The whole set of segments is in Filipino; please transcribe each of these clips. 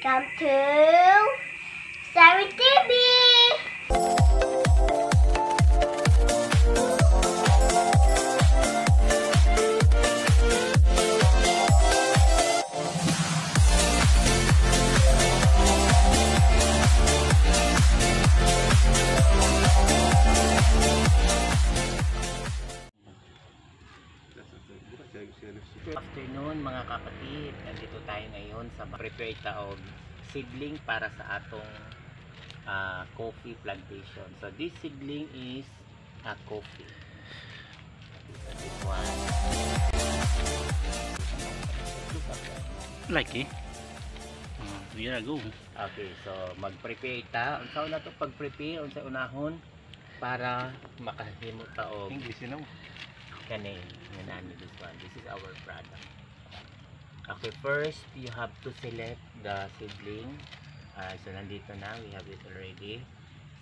down to 17. Ngayon sa prepare taog seedling para sa atong ah, coffee plantation. So this seedling is a coffee. This one. Like eh. Uh, year ago. Okay, so mag-prepare ta. Unsa na to pag-prepare unsa unahon para makahimo ta og English you know. kani this one. This is our product. Okay, first you have to select the seedling. Ah, so nandito na, we have it already.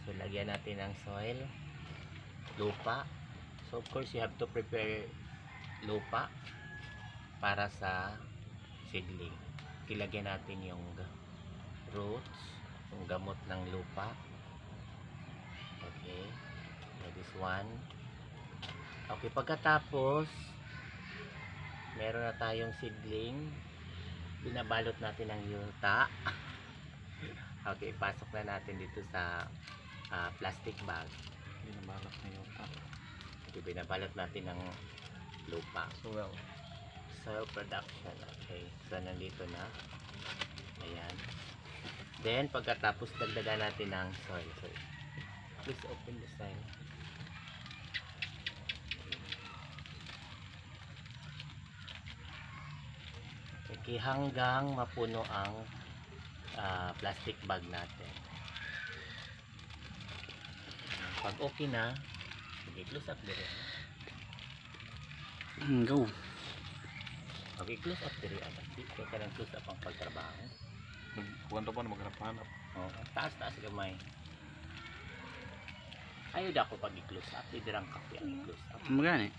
So lagyan natin ng soil, lupa. So of course you have to prepare lupa para sa seedling. Ilagyan natin yung roots, yung gamot ng lupa. Okay. So this one. Okay, pagkatapos meron na tayong seedling. Binabalot natin ng yuta. Okay, pasok na natin dito sa ah, plastic bag. Binabalak na yung tap. Okay, binabalot natin ng lupa. So well. Soil production. Okay, so nandito na. Ayan. Then, pagkatapos dagdagan natin ng soil. So, please open the soil. Okay, hanggang mapuno ang ah, plastic bag natin. Pag okay na, sige, close up dire. Mm, go. Okay, close up diri. Dito ka ng close up ang pagtrabaho. Kuwan pa na maghanap-hanap. Oh, taas taas gamay. Ayaw da ako pag i-close up, idirang kape ang i-close up. Magani.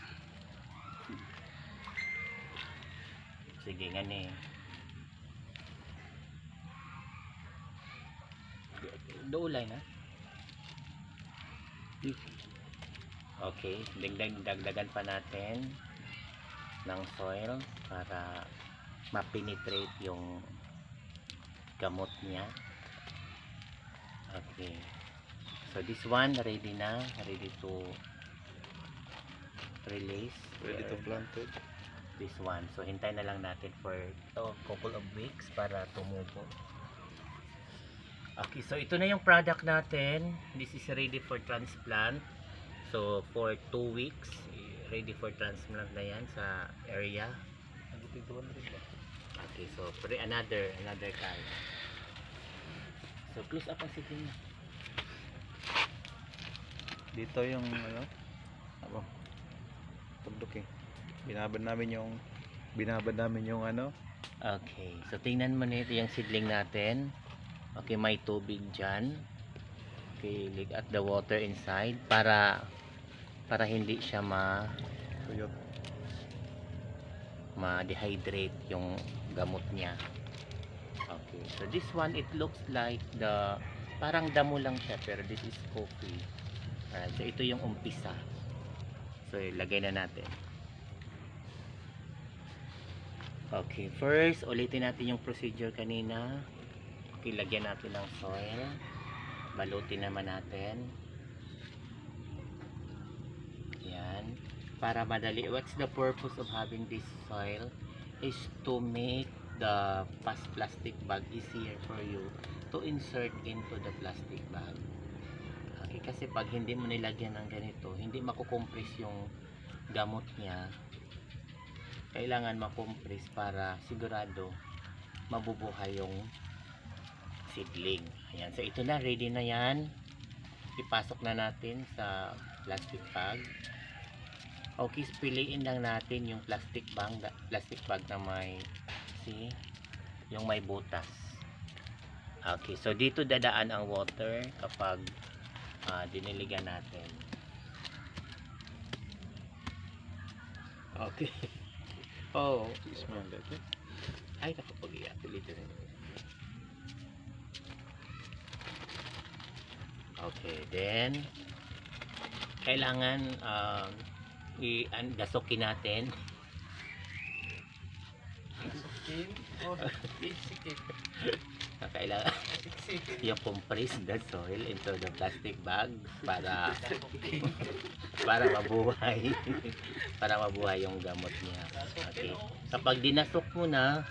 Sige nga ni. Doulay na. Okay, dagdag dagdagan pa natin ng soil para ma-penetrate yung gamot niya. Okay. So this one ready na, ready to release. Ready to plant it. This one. So hintay na lang natin for a couple of weeks para tumubo. Okay, so ito na yung product natin. This is ready for transplant. So for 2 weeks, ready for transplant na yan sa area. Okay, so for another another kind. So close up ang sige niya. Dito yung ano. Abo. Tugdok eh. Binabad namin yung binabad namin yung ano. Okay, so tingnan mo nito yung seedling natin. Okay, may tubig dyan. Okay, look at the water inside para para hindi siya ma Tuyot. ma-dehydrate yung gamot niya. Okay, so this one it looks like the parang damo lang siya pero this is coffee. Alright, so ito yung umpisa. So ilagay na natin. Okay, first ulitin natin yung procedure kanina. Okay, lagyan natin ng soil. Balutin naman natin. Yan. Para madali. What's the purpose of having this soil? Is to make the pas plastic bag easier for you to insert into the plastic bag. Okay, kasi pag hindi mo nilagyan ng ganito, hindi makukompress yung gamot niya. Kailangan makompress para sigurado mabubuhay yung seedling. Ayan. So, ito na. Ready na yan. Ipasok na natin sa plastic bag. Okay, piliin lang natin yung plastic bag, plastic bag na may see, yung may butas. Okay, so dito dadaan ang water kapag ah, diniligan natin. Okay. Oh. Do you smell that? Eh? Ay, nakapag-iya. Later. Okay, then kailangan um, i-gasokin natin. Gasokin? Oh, gasokin kailangan. Yung compress the soil into the plastic bag para para mabuhay. Para mabuhay yung gamot niya. Okay. Kapag dinasok mo na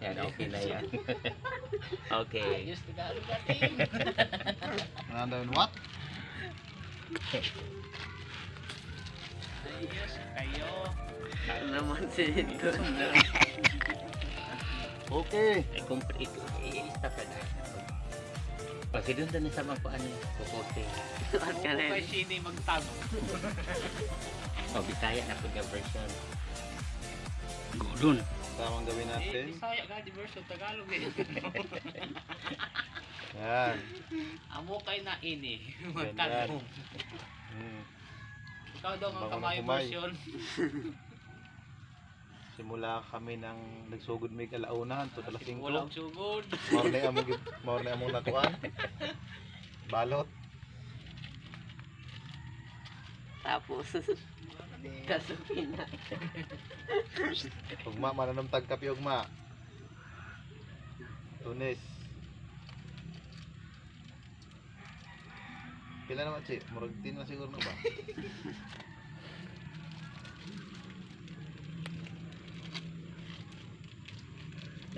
yan okay na yan. Okay. Nandun what? Okay. ay compress i-stop ka na kasi doon na sa mga paano kukote Kay sini magtago. o bisaya na pag version Gulon. Tamang gawin Eh, natin. Bisaya ka di version Tagalog eh. Yan. Amo kay na ini. Magtago. Hmm. Ikaw daw ang kamay version. Simula kami nang nagsugod may kalaunan to alas 5. Wala sugod. Morning among morning among natuan. Balot. Tapos, kasukin na. Ugma mananam tagkapi ugma. Tunis. Pila naman si? Murag tin na siguro na ba?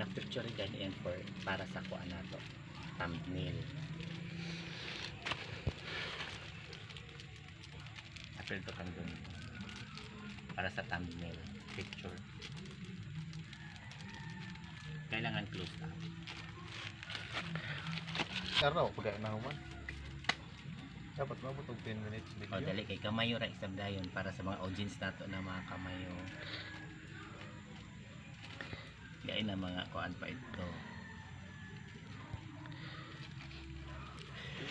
Na-picture ganyan for para sa kuan nato thumbnail. Apel to kang dun. Para sa thumbnail. Picture. Kailangan close up Karno, pagkain na human. Dapat mabot og 10 minutes video. o dali kay kamayo ra isang dayon para sa mga audience nato na mga kamayo Gain na mga kuan pa ito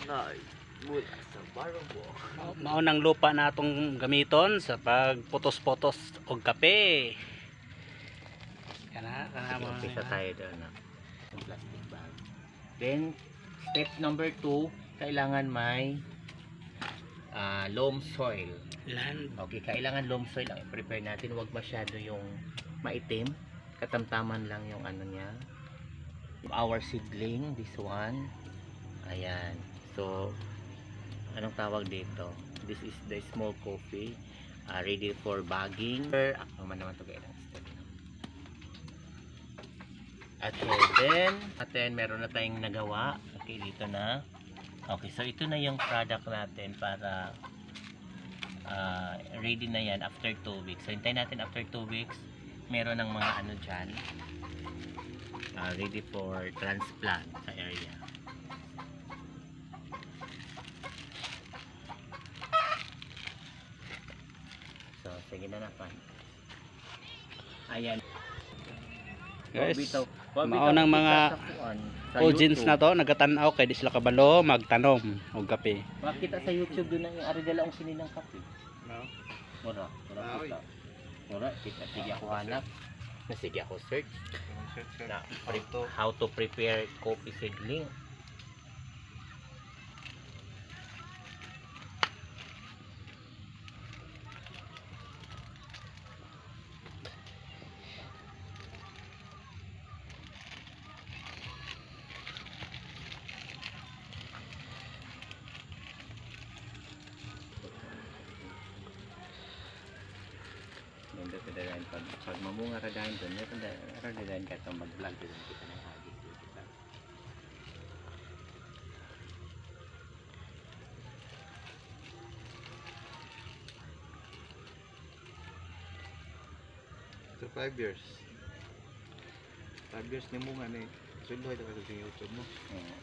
Nay, mula sa Barobo. Mao nang lupa na atong gamiton sa pagputos-putos og kape. Kana kana mo. Umpisa tayo doon na. Yung plastic bag. Then, step number 2, kailangan may ah, loam soil. Land. Okay, kailangan loam soil ang i-prepare natin. Huwag masyado yung maitim. Katamtaman lang yung ano niya. Our seedling, this one. Ayan. So, anong tawag dito? This is the small coffee. ah, ready for bagging. Ako man naman kailang step. Okay, then, at then meron na tayong nagawa. Okay, dito na. Okay, so ito na yung product natin para ah, ready na yan after 2 weeks. So, hintayin natin after 2 weeks. Meron ng mga ano dyan. ah, ready for transplant sa area. So, sige na napan. Ayan. Guys, Wabitaw- wabitaw mao nang kita mga audience na to nagatan-aw kay di sila kabalo magtanom og kape. Makita sa YouTube doon ang ari dala ang sinilang kape. No? Mura, mura kita. Kita sige ako hanap. Na sige ako search na pre- how to prepare coffee seedling. Pag, mamunga radahin doon, meron da radahin ka itong mag-vlog doon kita ng hagis. After 5 years. 5 years ni mo nga ni. Sundoy ta sa YouTube mo. Oo.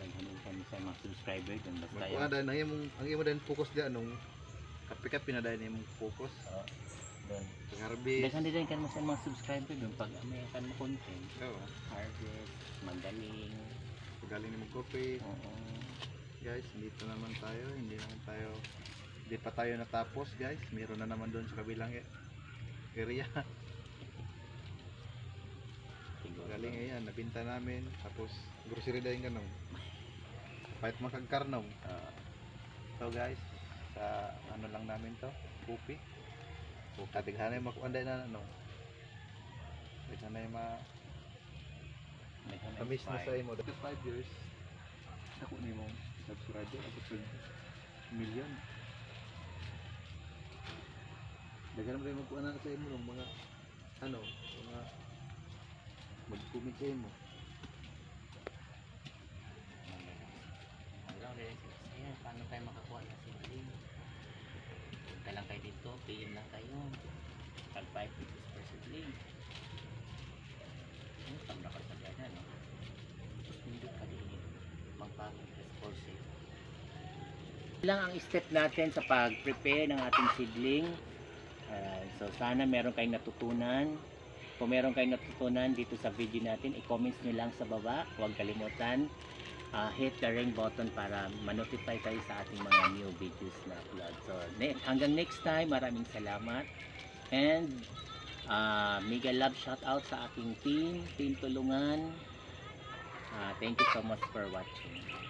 Daghanin kami sa mga subscriber doon basta yan. ang imo dahil focus diyan nung kape-kape na dahil imong focus. Oo, doon. Pag harvest. Daghan din ka mo sa mga subscriber doon pag may kan mo content. Oo. Harvest, magaling. Pag galing imong coffee. Oo. Guys, dito naman tayo. Hindi naman tayo hindi pa tayo natapos guys. Meron na naman doon sa kabilang e- area. Galing ayan, nabinta namin. Tapos, grocery din ka nung. Kahit makagkarnong. Ah, So guys, sa ano lang namin to, pupi. Katighanay makuanday na ano. Katighanay ma Kamis na sa imo. 5 years. Ako ni mo subscriber ako sa million. Dagan mo rin magkuha na sa imo ng mga ano, mga mag-comment sa imo. Hanggang rin Ayan, paano tayo makakuha ng sibling? Punta lang kayo dito, PM lang kayo. Pag 5 pesos per sibling. Ano, pag nakasagay na, no? Tapos hindi ka din magpapag for sale. ang step natin sa pag-prepare ng ating seedling. Ayan, so sana meron kayong natutunan. Kung meron kayong natutunan dito sa video natin, i-comments nyo lang sa baba. Huwag kalimutan uh, hit the ring button para ma-notify kayo sa ating mga new videos na upload. So, ne- hanggang next time, maraming salamat. And, uh, mega love shout out sa aking team, Team Tulungan. Uh, thank you so much for watching.